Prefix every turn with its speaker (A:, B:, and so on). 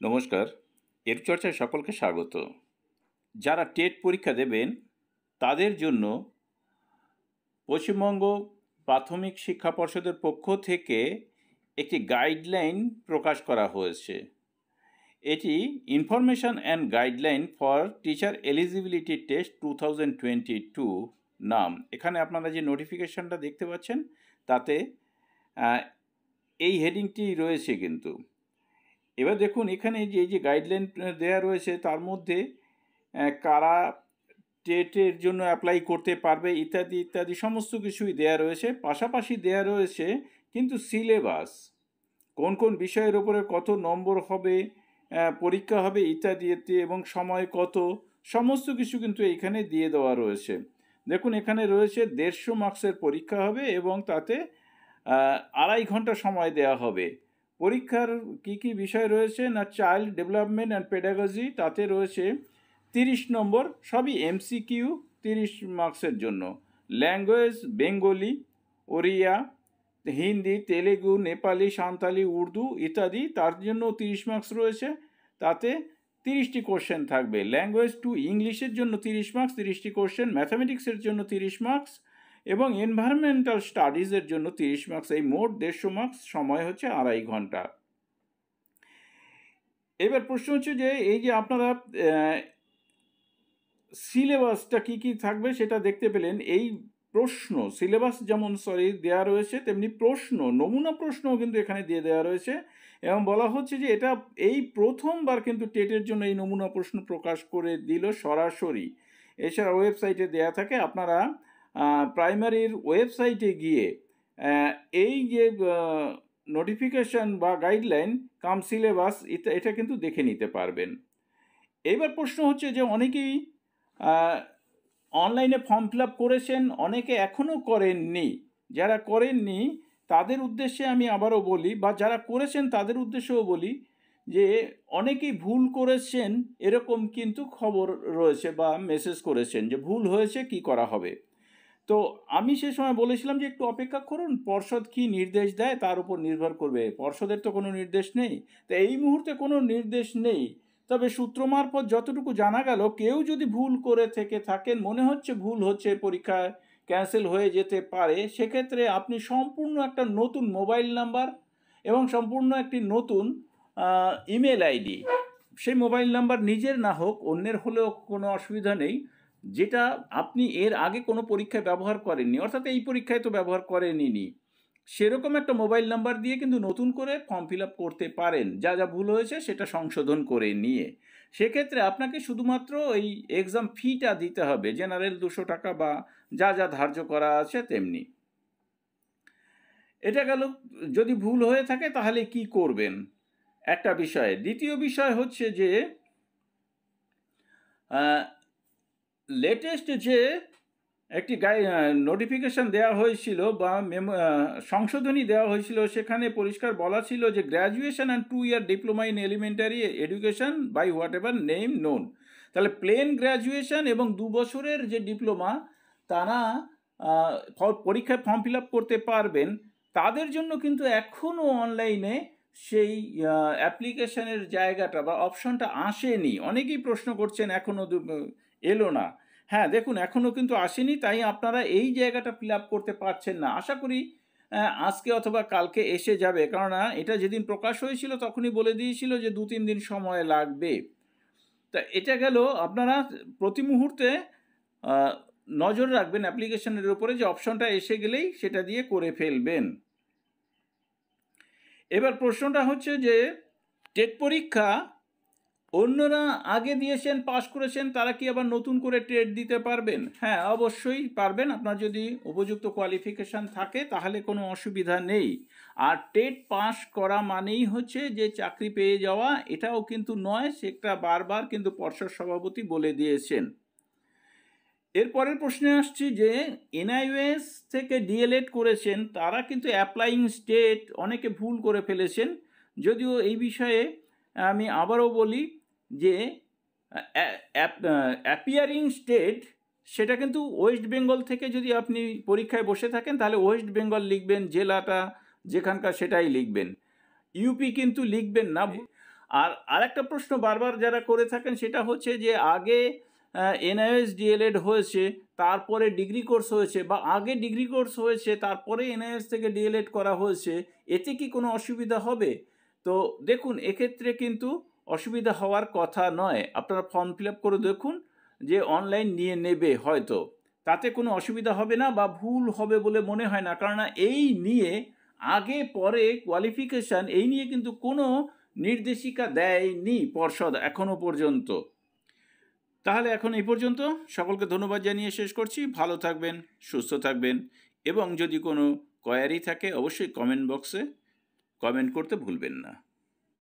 A: নমস্কার, এর চর্চায় সকলকে স্বাগত। যারা টেট পরীক্ষা দেবেন, তাদের জন্য পশ্চিমবঙ্গ প্রাথমিক শিক্ষা পর্ষদের পক্ষ থেকে একটি গাইডলাইন প্রকাশ করা হয়েছে। এটি information and guideline for teacher eligibility test two thousand twenty two নাম। এখানে আপনারা যে নোটিফিকেশানটা দেখতে পাচ্ছেন, তাতে এই হেডিংটি রয়েছে কিন্তু। এবার দেখুন এখানে যে যে গাইডলাইন দেওয়া রয়েছে তার মধ্যে কারা টেটের জন্য অ্যাপ্লাই করতে পারবে ইত্যাদি ইত্যাদি সমস্ত কিছুই দেয়া রয়েছে। পাশাপাশি দেয়া রয়েছে কিন্তু সিলেবাস কোন কোন বিষয়ের ওপরে কত নম্বর হবে পরীক্ষা হবে ইত্যাদি এবং সময় কত, সমস্ত কিছু কিন্তু এখানে দিয়ে দেওয়া রয়েছে। দেখুন এখানে রয়েছে দেড়শো মার্কসের পরীক্ষা হবে এবং তাতে আড়াই ঘণ্টা সময় দেওয়া হবে। পরীক্ষার কি কি বিষয় রয়েছে না চাইল্ড ডেভেলপমেন্ট অ্যান্ড পেডাগজি তাতে রয়েছে তিরিশ নম্বর, সবই এমসিকিউ তিরিশ মার্কসের জন্য। ল্যাঙ্গুয়েজ বেঙ্গলি ওড়িয়া হিন্দি তেলেগু নেপালি সাঁওতালি উর্দু ইত্যাদি তার জন্য তিরিশ মার্কস রয়েছে। তাতে তিরিশটি কোশ্চেন থাকবে। ল্যাঙ্গুয়েজ টু ইংলিশের জন্য তিরিশ মার্কস তিরিশটি কোশ্চেন ম্যাথামেটিক্সের জন্য তিরিশ মার্কস এবং এনভায়রনমেন্টাল স্টাডিজের জন্য তিরিশ মার্কস এই মোট দেড়শো মার্কস সময় হচ্ছে আড়াই ঘণ্টা। এবার প্রশ্ন হচ্ছে যে, এই যে আপনারা সিলেবাসটা কি কি থাকবে সেটা দেখতে পেলেন। এই প্রশ্ন সিলেবাস যেমন সরি দেওয়া রয়েছে, তেমনি প্রশ্ন, নমুনা প্রশ্নও কিন্তু এখানে দিয়ে দেওয়া রয়েছে। এবং বলা হচ্ছে যে, এটা এই প্রথমবার কিন্তু টেটের জন্য এই নমুনা প্রশ্ন প্রকাশ করে দিল সরাসরি। এছাড়া ওয়েবসাইটে দেয়া থাকে, আপনারা প্রাইমারির ওয়েবসাইটে গিয়ে এই যে নোটিফিকেশান বা গাইডলাইন কাম সিলেবাস এটা কিন্তু দেখে নিতে পারবেন। এবার প্রশ্ন হচ্ছে যে, অনেকেই অনলাইনে ফর্ম ফিল আপ করেছেন, অনেকে এখনও করেননি। যারা করেননি, তাদের উদ্দেশ্যে আমি আবারও বলি, বা যারা করেছেন, তাদের উদ্দেশ্যেও বলি যে, অনেকেই ভুল করেছেন, এরকম কিন্তু খবর রয়েছে বা মেসেজ করেছেন যে, ভুল হয়েছে, কি করা হবে? তো আমি সে সময় বলেছিলাম যে একটু অপেক্ষা করুন, পর্ষদ কি নির্দেশ দেয় তার উপর নির্ভর করবে। পর্ষদের তো কোনো নির্দেশ নেই। তো এই মুহূর্তে কোনো নির্দেশ নেই। তবে সূত্র মারফত যতটুকু জানা গেল, কেউ যদি ভুল করে থেকে থাকেন, মনে হচ্ছে ভুল হচ্ছে পরীক্ষায় ক্যান্সেল হয়ে যেতে পারে, সেক্ষেত্রে আপনি সম্পূর্ণ একটা নতুন মোবাইল নাম্বার এবং সম্পূর্ণ একটি নতুন ইমেল আইডি। সেই মোবাইল নাম্বার নিজের না হোক, অন্যের হলেও কোনো অসুবিধা নেই। যেটা আপনি এর আগে কোনো পরীক্ষায় ব্যবহার করেননি, অর্থাৎ এই পরীক্ষায় তো ব্যবহার করেনি সেরকম একটা মোবাইল নাম্বার দিয়ে কিন্তু নতুন করে ফর্ম ফিল আপ করতে পারেন। যা যা ভুল হয়েছে সেটা সংশোধন করে নিয়ে। সেক্ষেত্রে আপনাকে শুধুমাত্র এই এক্সাম ফিটা দিতে হবে জেনারেল দুশো টাকা বা যা যা ধার্য করা আছে তেমনি। এটা গেল, যদি ভুল হয়ে থাকে তাহলে কি করবেন? একটা বিষয়। দ্বিতীয় বিষয় হচ্ছে যে লেটেস্ট যে একটি গাই নোটিফিকেশান দেওয়া হয়েছিল বা মেমো সংশোধনী দেওয়া হয়েছিল, সেখানে পরিষ্কার বলা ছিল যে graduation and two year diploma in elementary education by whatever name known তাহলে প্লেন গ্র্যাজুয়েশন এবং দু বছরের যে ডিপ্লোমা তারা পরীক্ষায় ফর্ম ফিল আপ করতে পারবেন। তাদের জন্য কিন্তু এখনও অনলাইনে সেই অ্যাপ্লিকেশনের জায়গাটা বা অপশনটা আসেনি। অনেকেই প্রশ্ন করছেন এখনও এলো না। হ্যাঁ দেখুন এখনও কিন্তু আসেনি, তাই আপনারা এই জায়গাটা ফিল করতে পারছেন না। আশা করি আজকে অথবা কালকে এসে যাবে। কেননা, এটা যেদিন প্রকাশ হয়েছিল, তখনই বলে দিয়েছিল যে দু তিন দিন সময় লাগবে। তা এটা গেল, আপনারা প্রতি মুহূর্তে নজর রাখবেন অ্যাপ্লিকেশনের উপরে যে অপশনটা এসে গেলেই সেটা দিয়ে করে ফেলবেন। এবার প্রশ্নটা হচ্ছে যে, টেট পরীক্ষা অন্যরা আগে দিয়েছেন, পাশ করেছেন, তারা কি আবার নতুন করে ট্রেড দিতে পারবেন? হ্যাঁ অবশ্যই পারবেন। আপনার যদি উপযুক্ত কোয়ালিফিকেশান থাকে, তাহলে কোনো অসুবিধা নেই। আর টেট পাস করা মানেই হচ্ছে যে চাকরি পেয়ে যাওয়া, এটাও কিন্তু নয় সেটা বারবার কিন্তু পর্ষদ সভাপতি বলে দিয়েছেন। এরপরের প্রশ্নে আসছি যে এনআইওএস থেকে ডিএলএড করেছেন, তারা কিন্তু অ্যাপ্লাইং স্টেট অনেকে ভুল করে ফেলেছেন। যদিও এই বিষয়ে আমি আবারও বলি যে অ্যাপিয়ারিং স্টেট সেটা কিন্তু ওয়েস্ট বেঙ্গল থেকে যদি আপনি পরীক্ষায় বসে থাকেন তাহলে ওয়েস্ট বেঙ্গল লিখবেন জেলাটা যেখানকার সেটাই লিখবেন। ইউপি কিন্তু লিখবেন না। আর আরেকটা প্রশ্ন বারবার যারা করে থাকেন সেটা হচ্ছে যে আগে এনআইএস ডিএলএড হয়েছে তারপরে ডিগ্রি কোর্স হয়েছে বা আগে ডিগ্রি কোর্স হয়েছে তারপরে এনআইএস থেকে ডিএলএড করা হয়েছে এতে কি কোনো অসুবিধা হবে? তো দেখুন এক্ষেত্রে কিন্তু অসুবিধা হওয়ার কথা নয়। আপনারা ফর্ম ফিল আপ করে দেখুন যে অনলাইন নিয়ে নেবে হয়তো। তাতে কোনো অসুবিধা হবে না বা ভুল হবে বলে মনে হয় না। কারণ এই নিয়ে আগে পরে কোয়ালিফিকেশান এই নিয়ে কিন্তু কোনো নির্দেশিকা দেয়নি পর্ষদ এখনও পর্যন্ত। তাহলে এখন এই পর্যন্ত। সকলকে ধন্যবাদ জানিয়ে শেষ করছি। ভালো থাকবেন, সুস্থ থাকবেন এবং যদি কোনো কোয়ারি থাকে অবশ্যই কমেন্ট বক্সে কমেন্ট করতে ভুলবেন না।